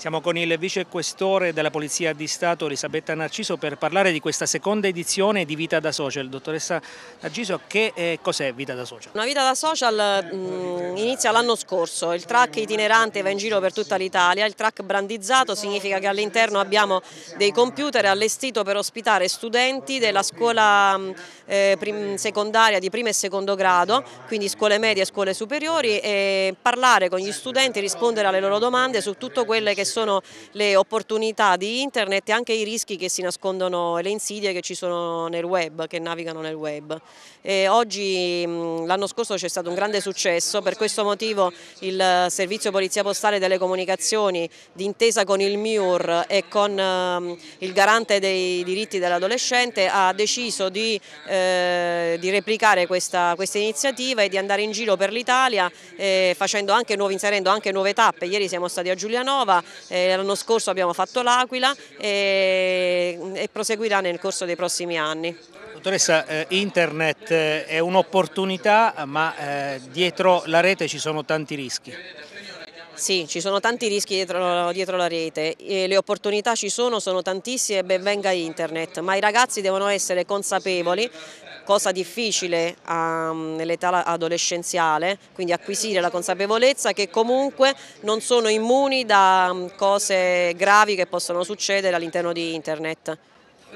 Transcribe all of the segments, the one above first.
Siamo con il vicequestore della Polizia di Stato Elisabetta Narciso per parlare di questa seconda edizione di Vita da Social. Dottoressa Narciso, che eh, cos'è Vita da Social? Una Vita da Social mh, mm, inizia l'anno scorso, il track itinerante va in giro per tutta l'Italia, il track brandizzato significa che all'interno abbiamo dei computer allestito per ospitare studenti della scuola mm, eh, secondaria di primo e secondo grado, quindi scuole medie e scuole superiori e parlare con gli studenti, rispondere alle loro domande su tutto quelle che sono le opportunità di internet e anche i rischi che si nascondono e le insidie che ci sono nel web, che navigano nel web. E oggi l'anno scorso c'è stato un grande successo, per questo motivo il Servizio Polizia Postale e Telecomunicazioni d'intesa con il MIUR e con il garante dei diritti dell'adolescente ha deciso di, eh, di replicare questa, questa, iniziativa e di andare in giro per l'Italia eh, inserendo anche nuove tappe. Ieri siamo stati a Giulianova, eh, l'anno scorso abbiamo fatto l'Aquila e, e, proseguirà nel corso dei prossimi anni. Dottoressa, eh, internet eh, è un'opportunità ma eh, dietro la rete ci sono tanti rischi. Sì, ci sono tanti rischi dietro, dietro la rete, e le opportunità ci sono, sono tantissime, ben venga internet, ma i ragazzi devono essere consapevoli cosa difficile um, nell'età adolescenziale, quindi acquisire la consapevolezza che comunque non sono immuni da um, cose gravi che possono succedere all'interno di internet.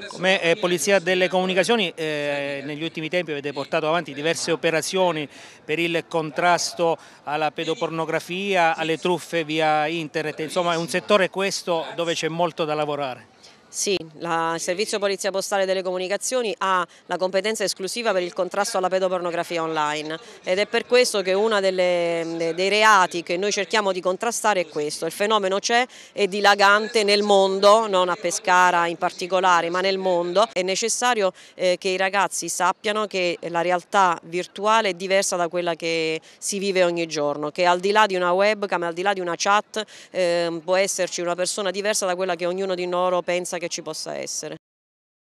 Come eh, Polizia delle Comunicazioni eh, negli ultimi tempi avete portato avanti diverse operazioni per il contrasto alla pedopornografia, alle truffe via internet, insomma è un settore questo dove c'è molto da lavorare. Sì, la, il Servizio Polizia Postale delle Comunicazioni ha la competenza esclusiva per il contrasto alla pedopornografia online ed è per questo che uno dei reati che noi cerchiamo di contrastare è questo. Il fenomeno c'è, è dilagante nel mondo, non a Pescara in particolare, ma nel mondo. È necessario eh, che i ragazzi sappiano che la realtà virtuale è diversa da quella che si vive ogni giorno, che al di là di una webcam, al di là di una chat, eh, può esserci una persona diversa da quella che ognuno di loro pensa che che ci possa essere.